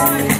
Bye.